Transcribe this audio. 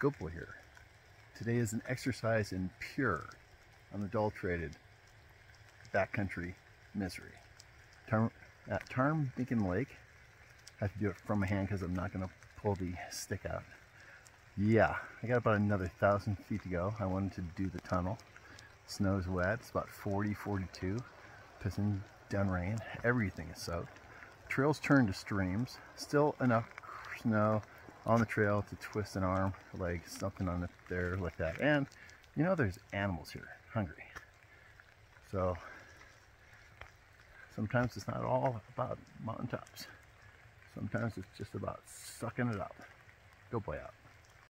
GoatBoy here. Today is an exercise in pure, unadulterated backcountry misery. Tarm, at Ptarmigan Lake, I have to do it from my hand because I'm not going to pull the stick out. Yeah, I got about another thousand feet to go. I wanted to do the tunnel. Snow's wet, it's about 40, 42, pissing down rain. Everything is soaked. Trails turn to streams. Still enough snow on the trail to twist an arm, leg, something on it there like that. And you know there's animals here, hungry. So sometimes it's not all about mountaintops. Sometimes it's just about sucking it up. GoatBoy out.